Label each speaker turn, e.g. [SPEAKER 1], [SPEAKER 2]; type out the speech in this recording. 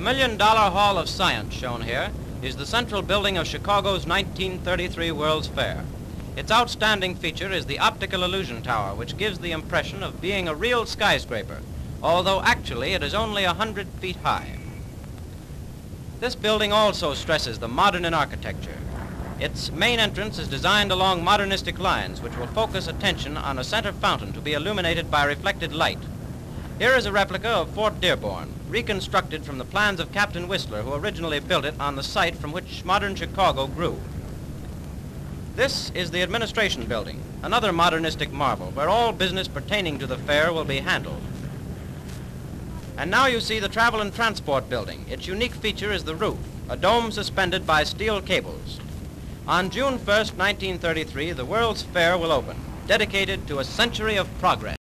[SPEAKER 1] Million Dollar Hall of Science, shown here, is the central building of Chicago's 1933 World's Fair. Its outstanding feature is the optical illusion tower, which gives the impression of being a real skyscraper, although actually it is only a 100 feet high. This building also stresses the modern in architecture. Its main entrance is designed along modernistic lines, which will focus attention on a center fountain to be illuminated by reflected light. Here is a replica of Fort Dearborn, reconstructed from the plans of Captain Whistler, who originally built it on the site from which modern Chicago grew. This is the administration building, another modernistic marvel, where all business pertaining to the fair will be handled. And now you see the Travel and Transport Building. Its unique feature is the roof, a dome suspended by steel cables. On June 1st, 1933, the World's Fair will open, dedicated to a century of progress.